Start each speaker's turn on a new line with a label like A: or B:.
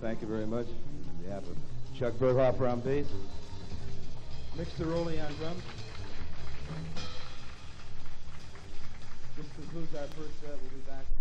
A: Thank you very much. On behalf Chuck Berghofer on bass,
B: Nick Ceroli on drums. This concludes our first set. We'll be back.